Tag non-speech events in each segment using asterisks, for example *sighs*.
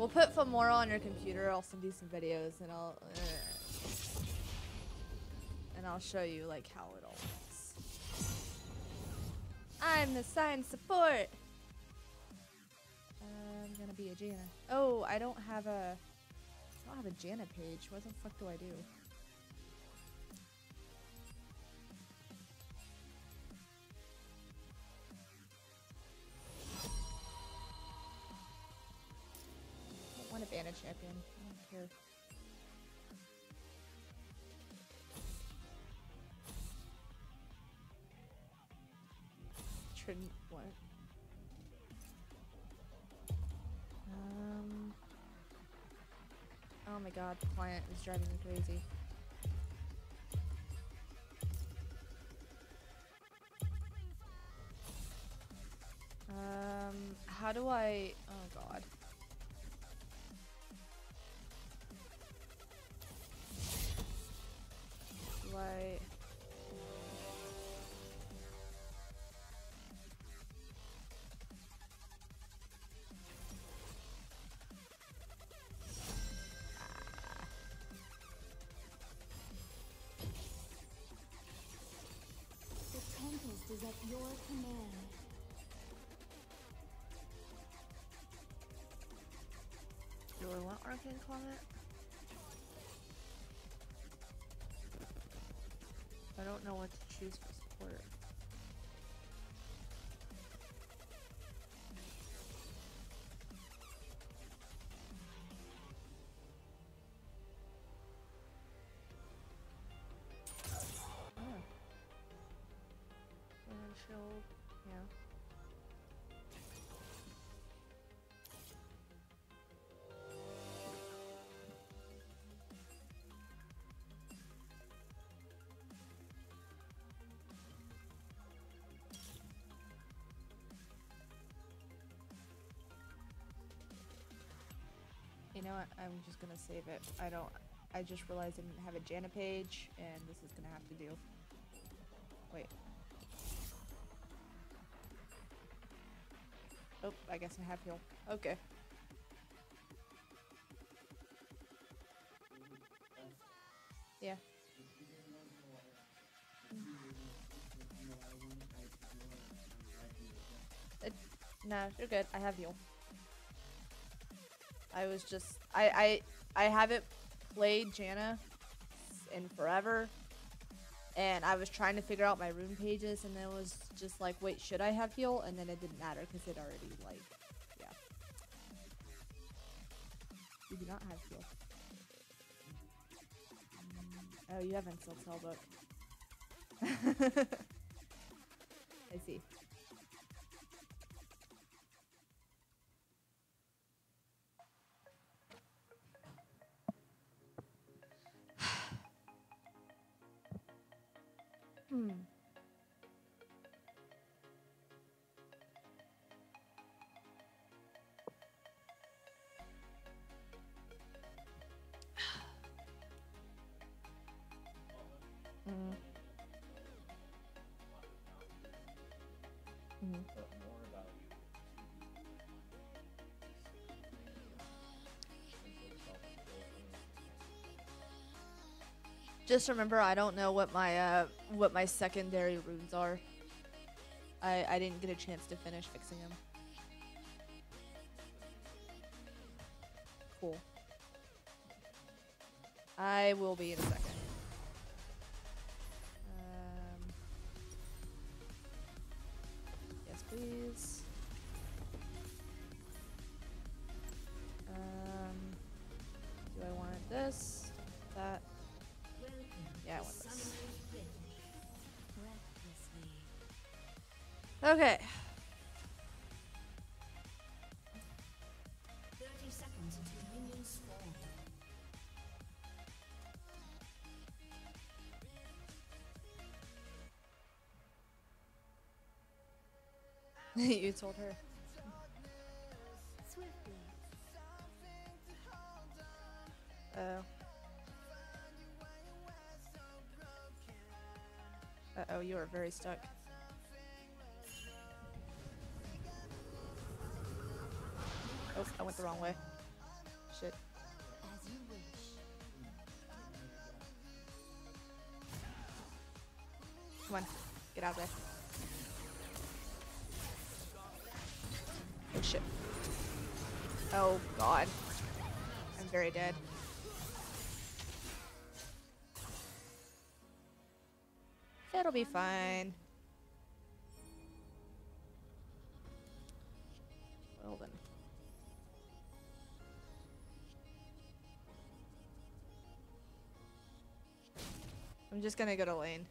We'll put Filmora on your computer. I'll send you some videos and I'll uh, and I'll show you like how it all works. I'm the science support. I'm gonna be a Janna. Oh, I don't have a I don't have a Janna page. What the fuck do I do? I don't want to ban a champion. I don't care. Trident, what? Um. Oh my god, the client is driving me crazy. Um, how do I? Oh god. Arcane I don't know what to choose for support. Oh. And shield, You know what? I'm just gonna save it. I don't. I just realized I didn't have a Janna page, and this is gonna have to do. Wait. Oh, I guess I have heal. Okay. Yeah. Uh, it, no, you're good. I have heal. I was just I I I haven't played Janna in forever, and I was trying to figure out my rune pages, and then it was just like, wait, should I have heal? And then it didn't matter because it already like, yeah. You do not have heal. Oh, you haven't insult *laughs* book. I see. 嗯。Just remember, I don't know what my uh what my secondary runes are. I I didn't get a chance to finish fixing them. Cool. I will be in a second. Okay. 30 seconds until you told her. Oh. Uh oh, you are very stuck. I went the wrong way. shit. Come on, get out of there. Oh shit. Oh god. I'm very dead. It'll be fine. I'm just gonna go to lane.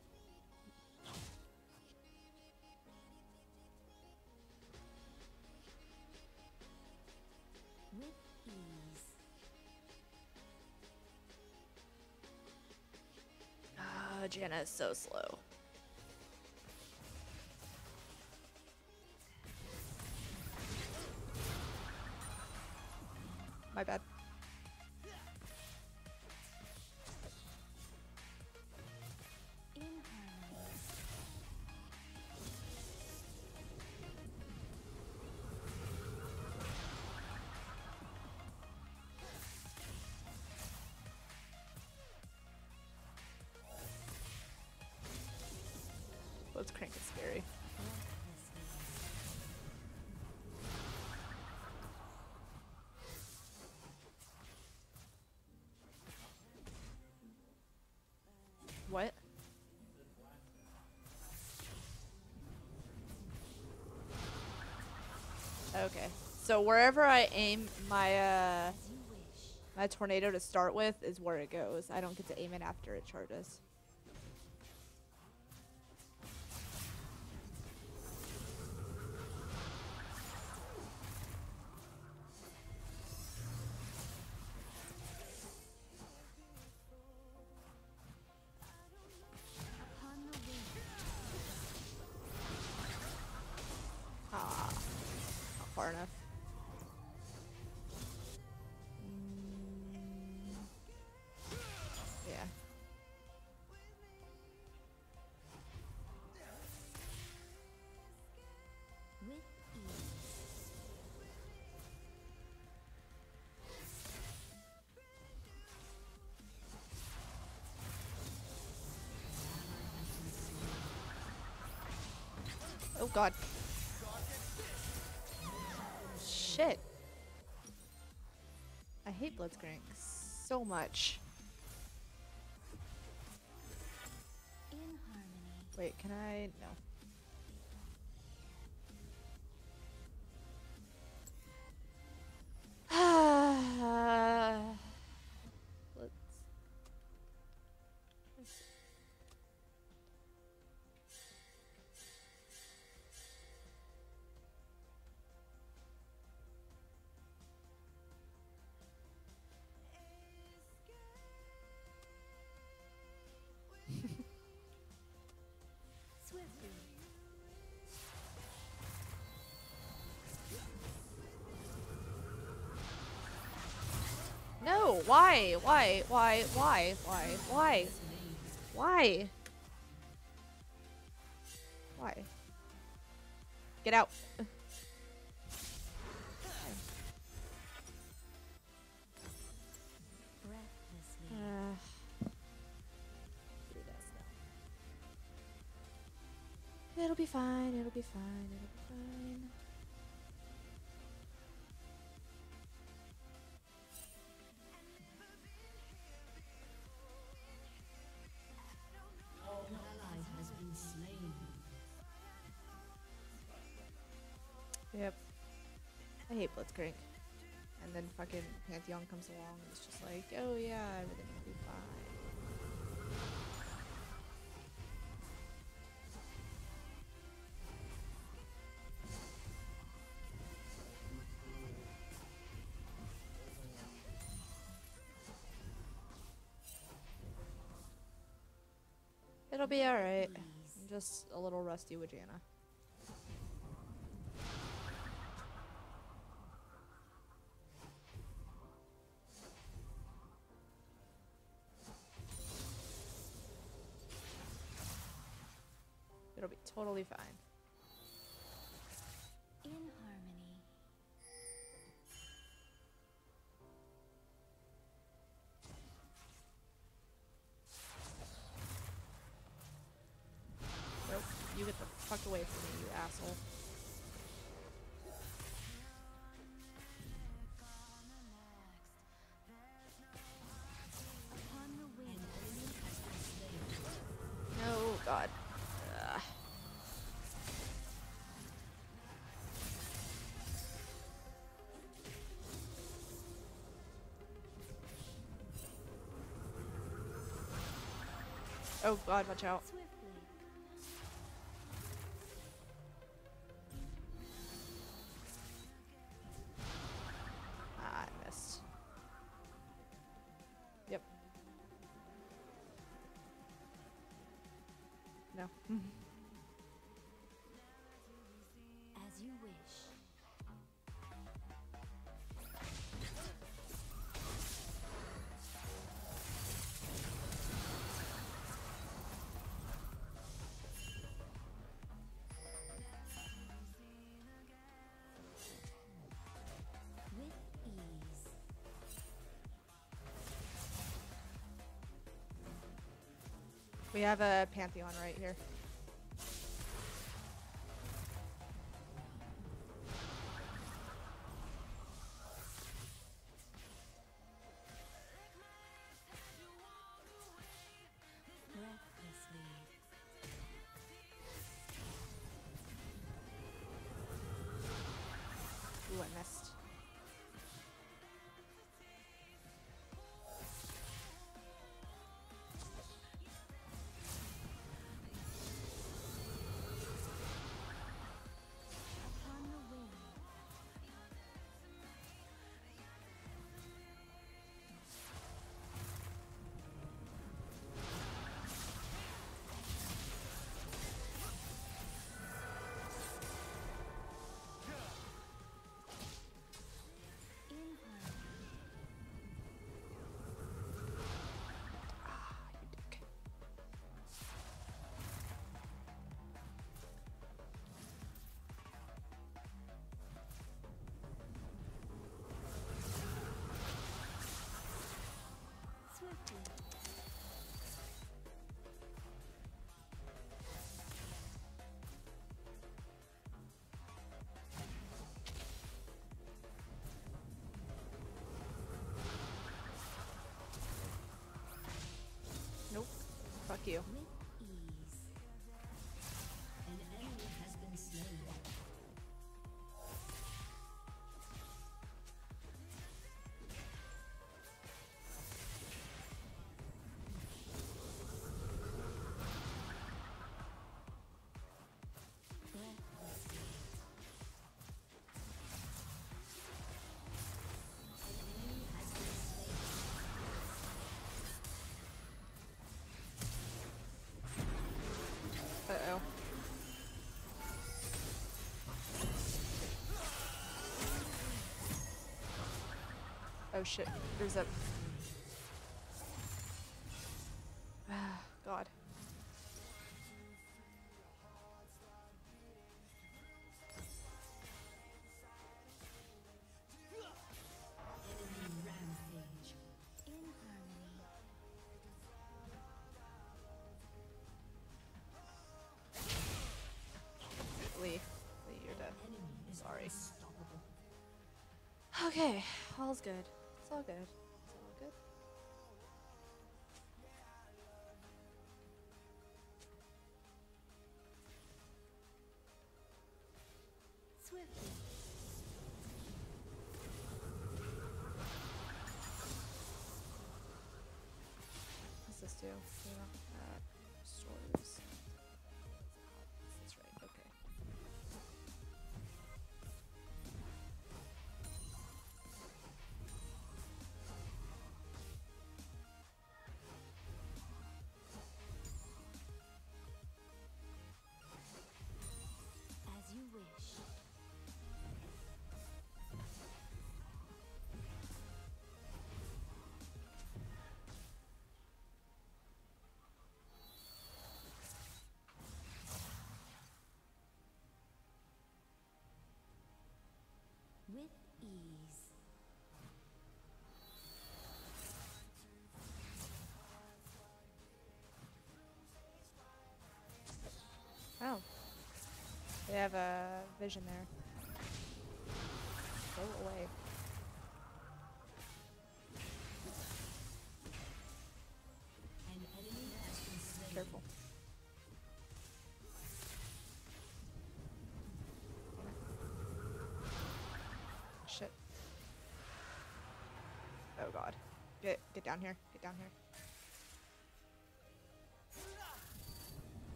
Ah, Janna is so slow. Okay. So wherever I aim my uh my tornado to start with is where it goes. I don't get to aim it after it charges. Oh god. Shit. I hate Blitzcrank so much. In harmony. Wait, can I? No. Why? Why? Why? Why? Why? Why? Why? Why? Get out. Uh, *sighs* It'll be fine. It'll be fine. It'll be fine. Yep. I hate Blitzcrank. And then fucking Pantheon comes along and it's just like, oh yeah, everything will be fine. It'll be alright. I'm just a little rusty with Janna. Totally fine. Oh god, watch out. We have a Pantheon right here. fuck you. Oh shit, there's a... *sighs* God. Okay, all's good all good. Have a vision there. Go away. Careful. Shit. Oh god. Get get down here. Get down here.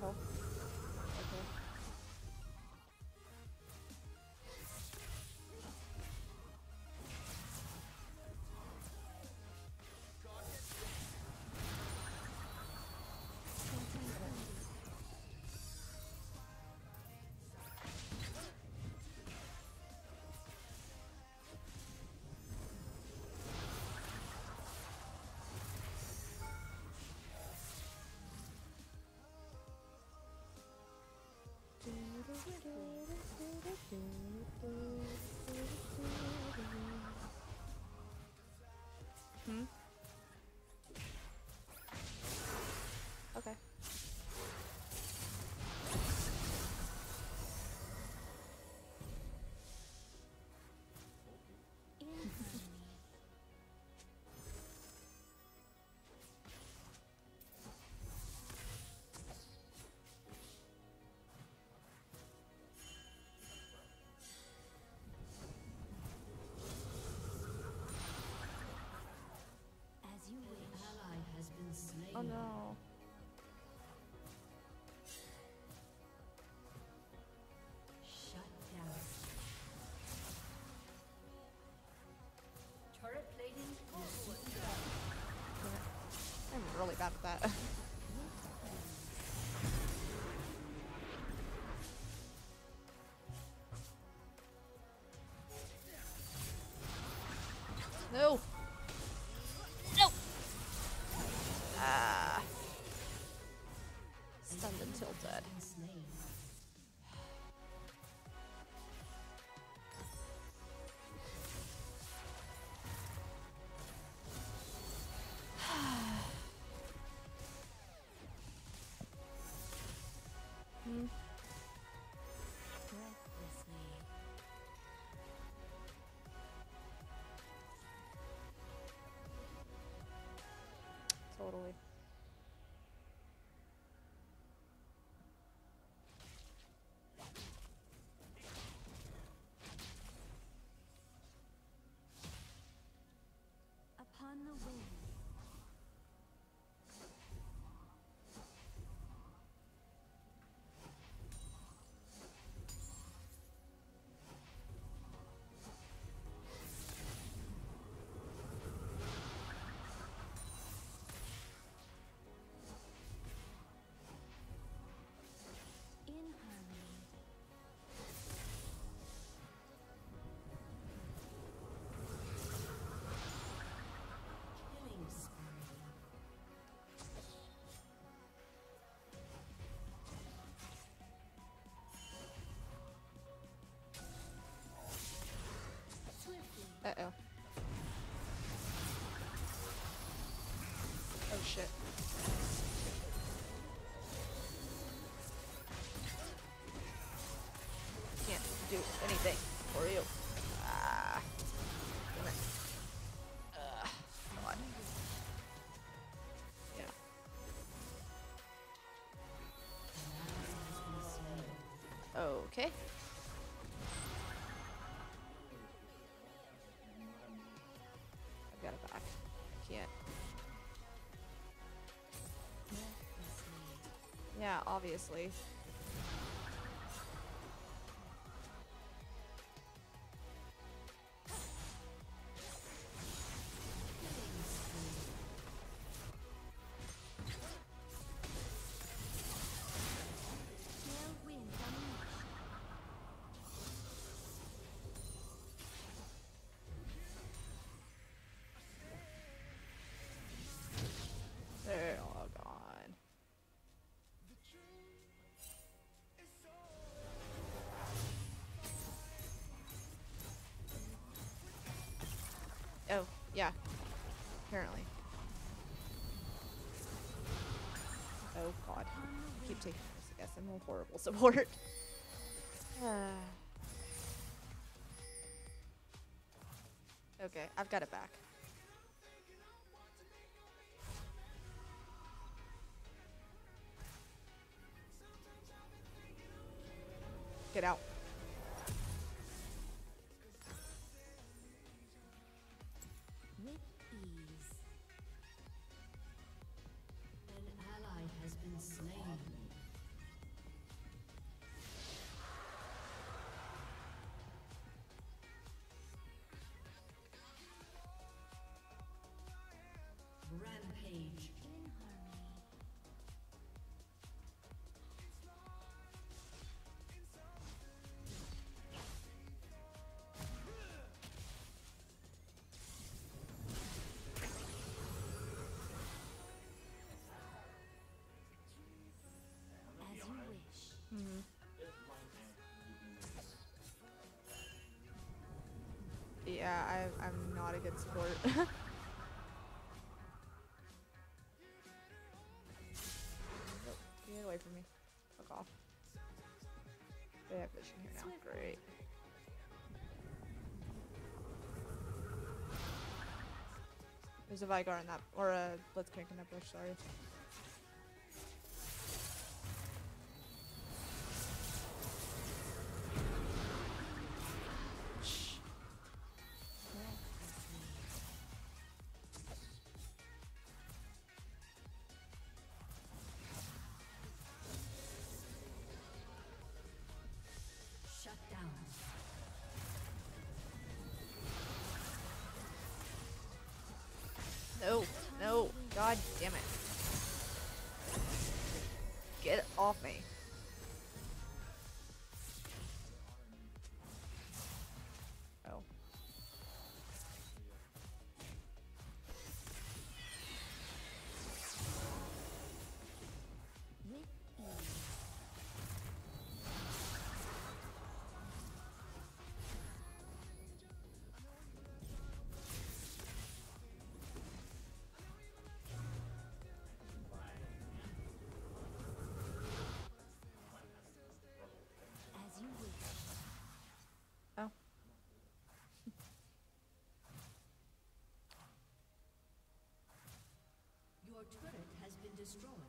Wait, what Do, do, do, do, do. No. Oh. Oh shit. Can't do anything for you. Ah. Damn it. Ugh. God. Yeah. Okay. Obviously. Yeah. Apparently. Oh god. I keep taking this. I guess I'm a horrible support. *sighs* okay, I've got it back. Get out. I'm not a good sport. *laughs* Nope, Get away from me. Fuck off. They have vision here now. Great. There's a Veigar in that, or a Blitzcrank in that bush, sorry. No, no, god damn it. Get off me. Destroyed.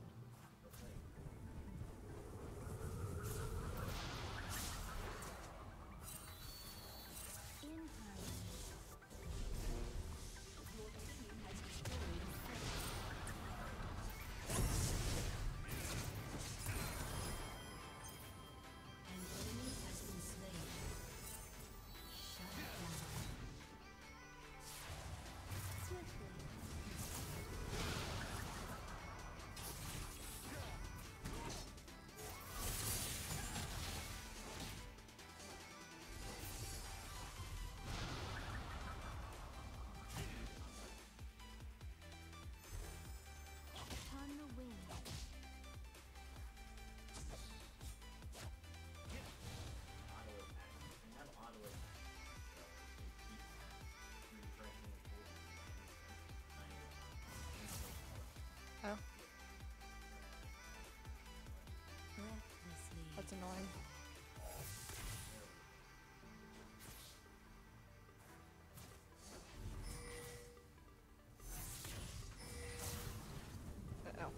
That's annoying. Uh oh.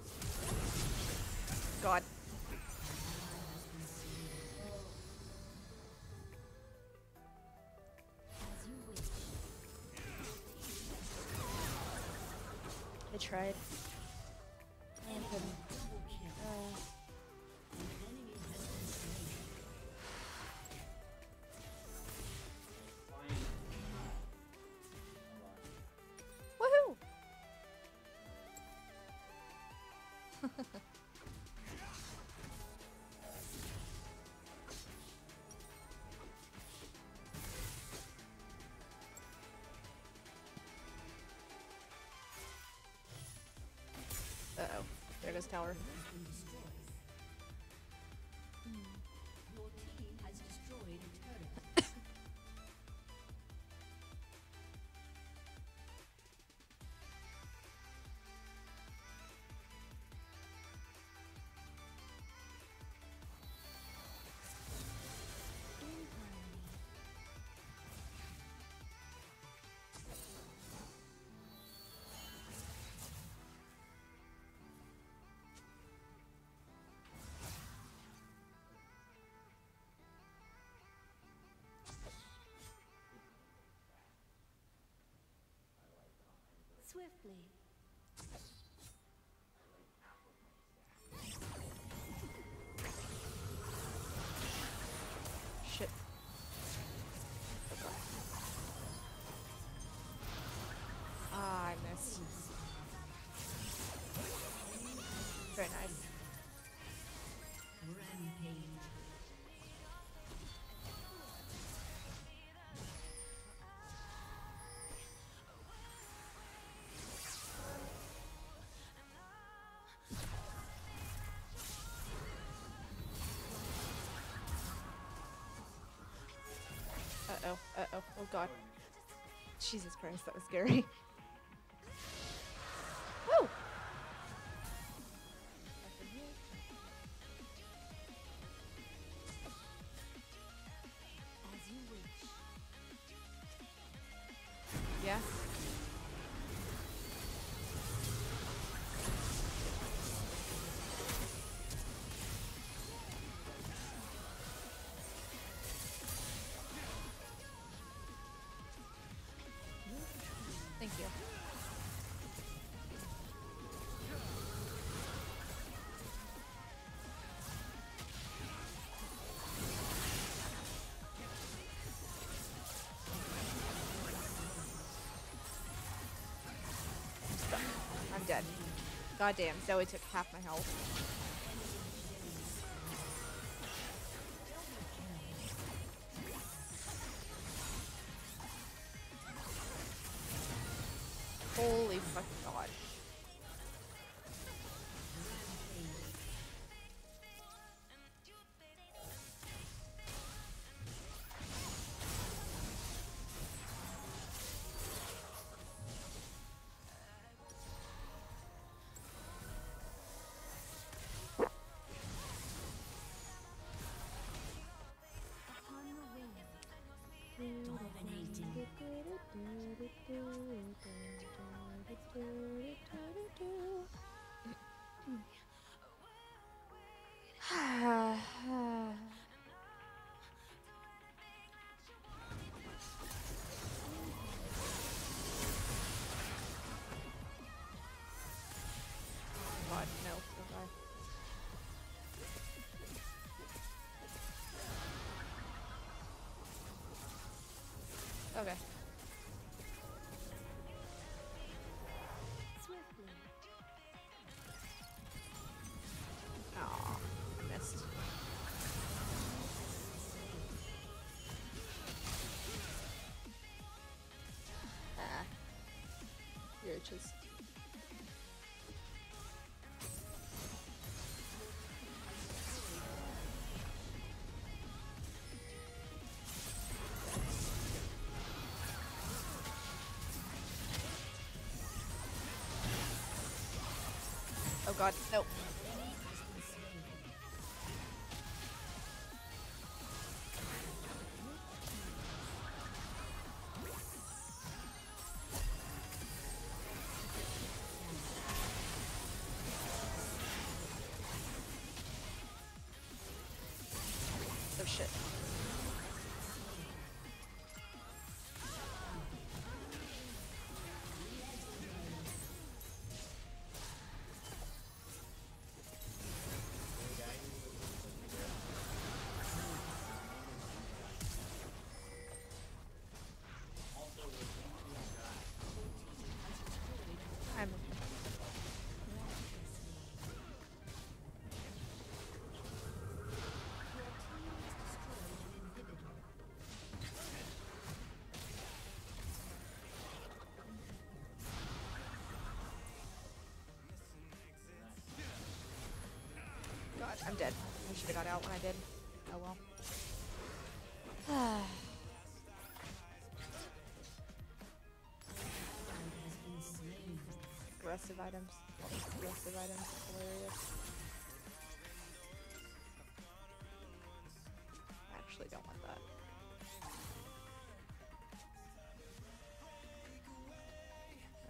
God. I tried. Uh oh. There goes tower. Swiftly. Uh oh. Uh oh. Oh god. Jesus Christ, that was scary. Thank you. I'm dead. Goddamn, Zoe took half my health. Okay. Missed. Ah. You're just. God, nope. Should have got out when I did. Oh well. *sighs* Aggressive items. Aggressive items. Hilarious. I actually don't want that.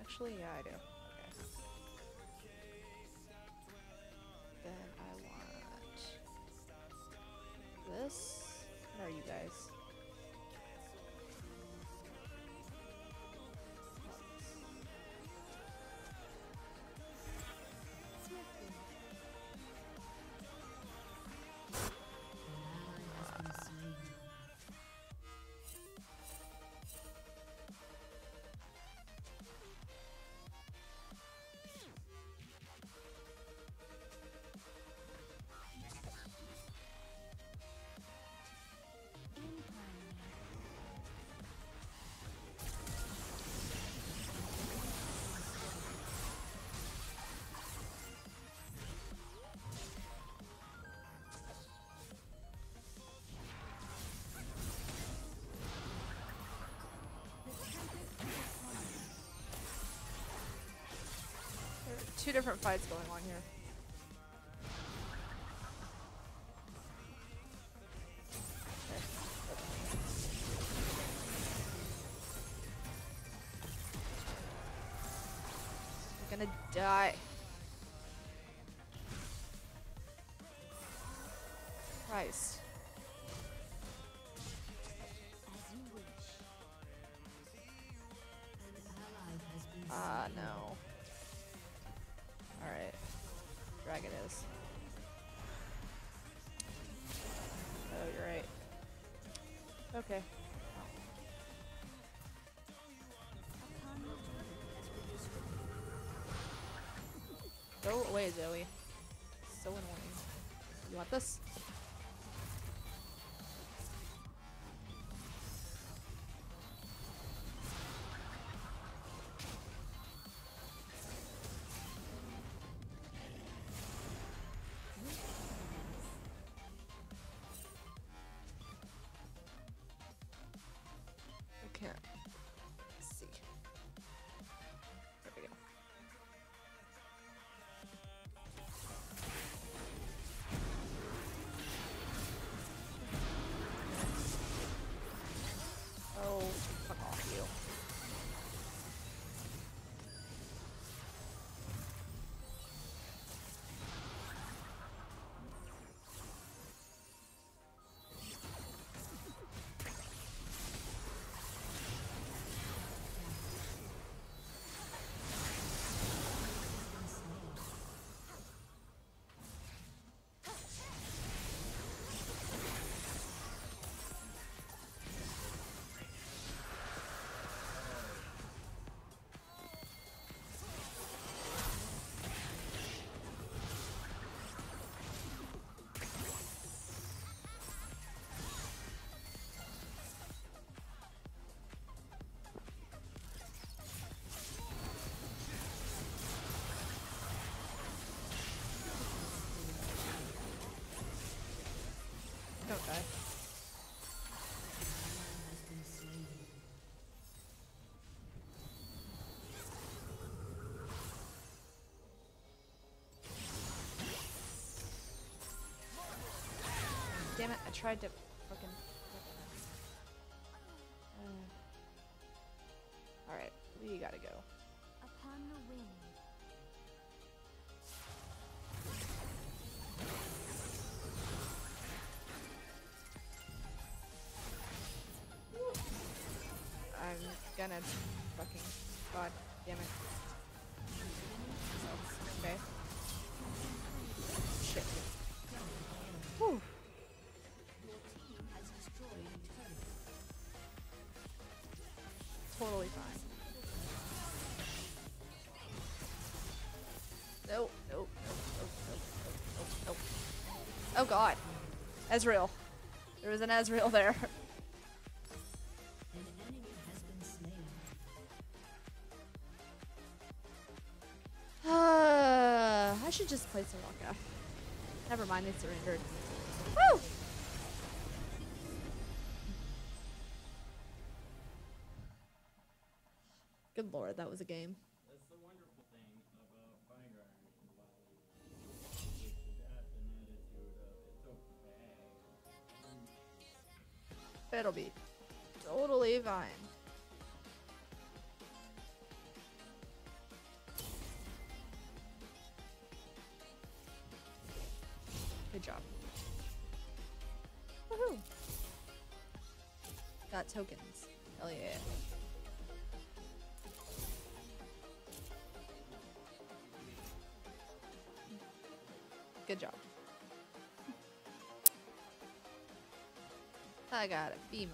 Actually, yeah, I do. Two different fights going on here. I'm gonna die. Christ. Okay. Go away, Zoe. So annoying. You want this? Don't die. Damn it, I tried to fucking. Uh, Alright, we gotta go. Gonna fucking. God damn it. Okay. Shit. Whew. Totally fine. Nope, nope, nope, nope, nope, nope, nope, nope. Oh god. Ezreal. There was an Ezreal there. *laughs* just play Soraka. Never mind, they surrendered. Woo! Good lord, that was a game. It'll be totally thing Good job. Woohoo! Got tokens. Hell yeah. Good job. I got a B